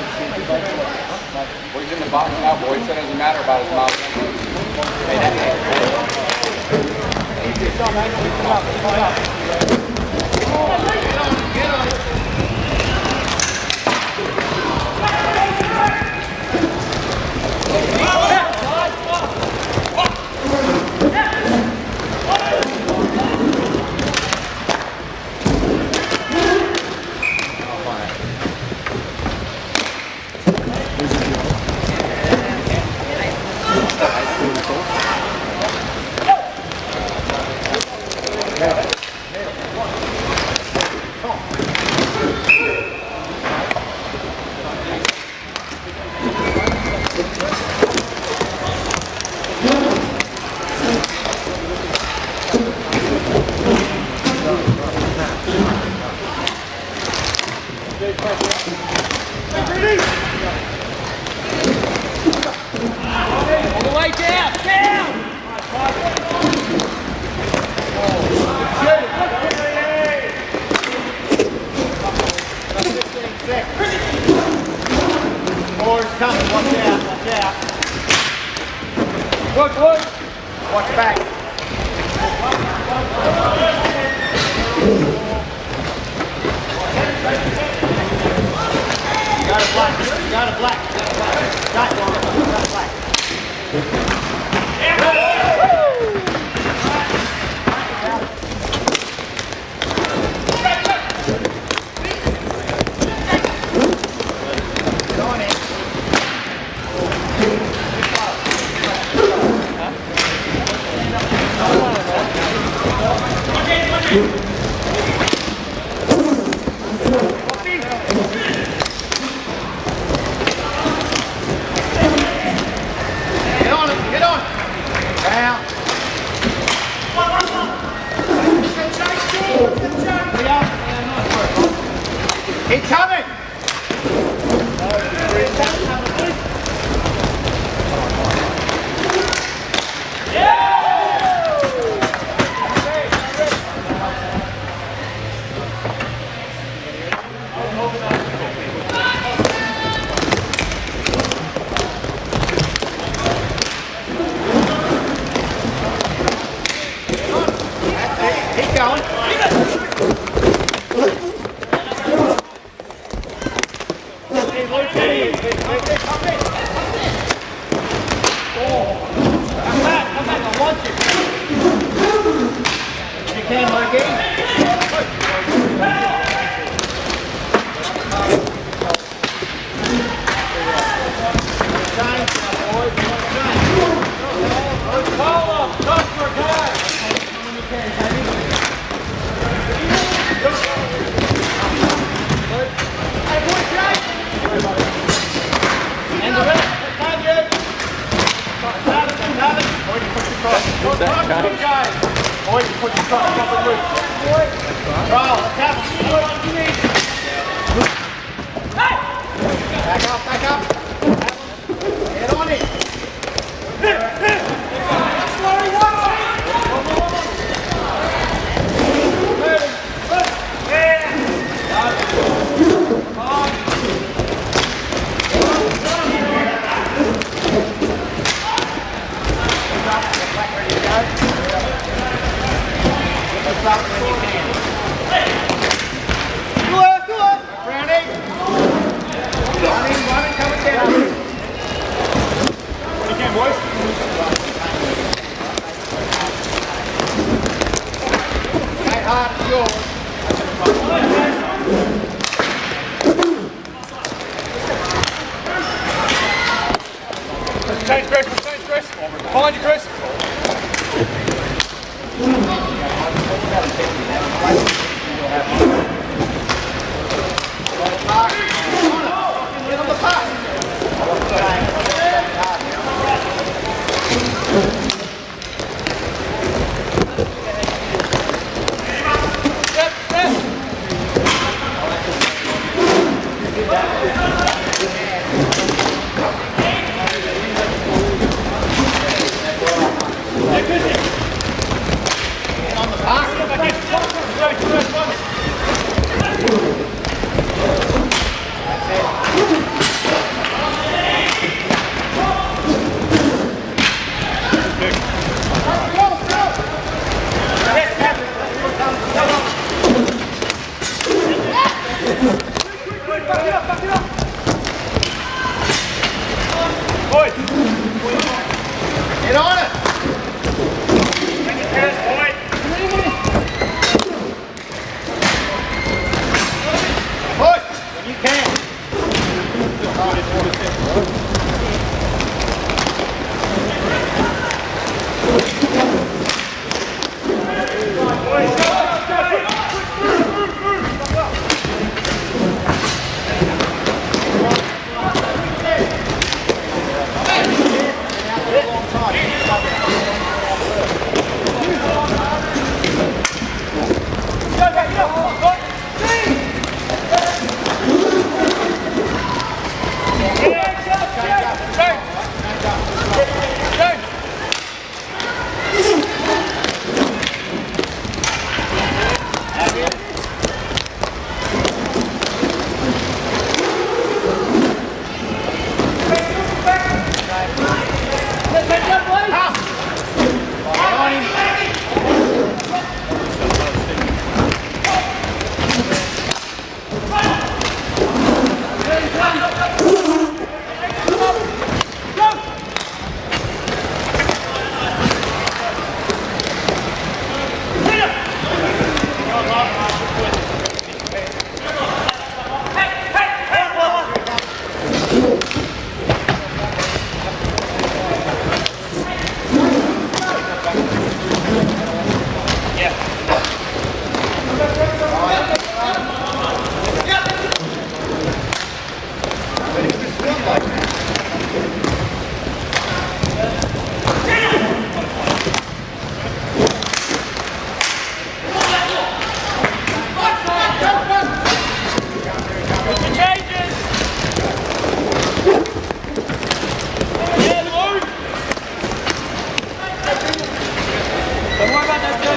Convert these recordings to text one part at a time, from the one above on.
Well, he's in the box now, boy. said it doesn't matter about his mouth. Hey, that hey, hey. Hey,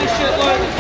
chegou.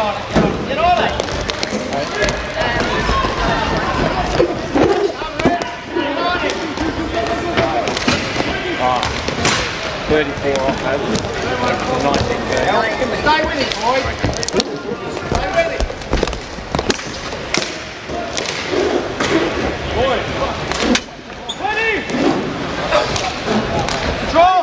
On it, get on it, get on it. Thirty-four off over. Nineteen thirty. Stay with it, boys. Stay with it. Control.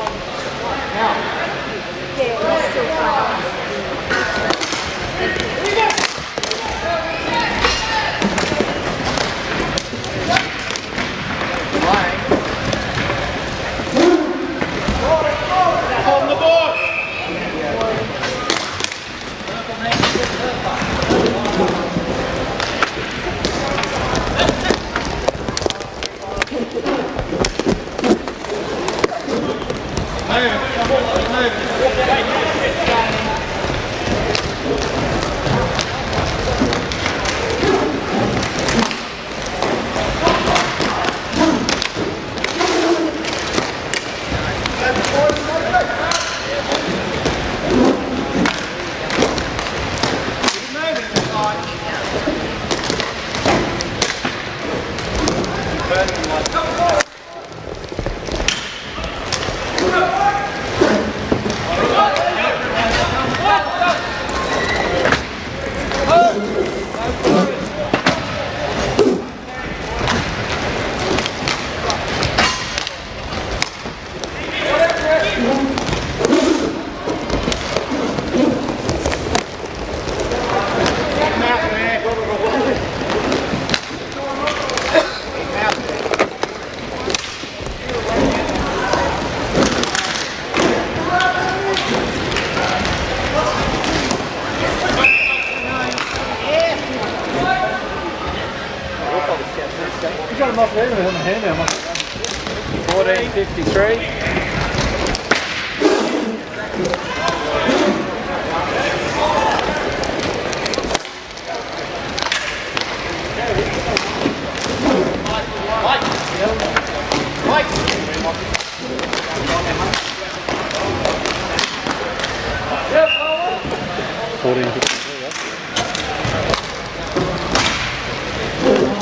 1453.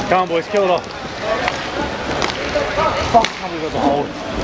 Come on boys, kill it off. Fuck, can't believe got the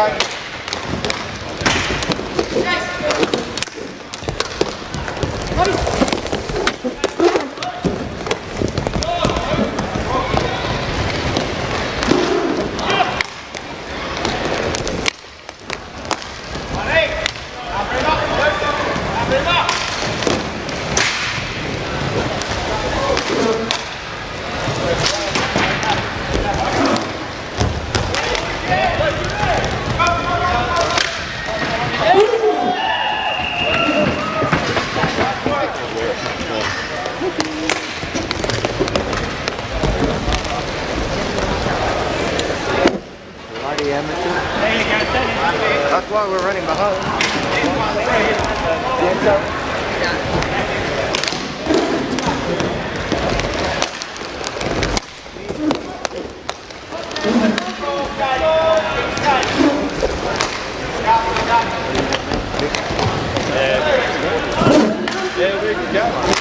Come, let's go. Yeah, we can go.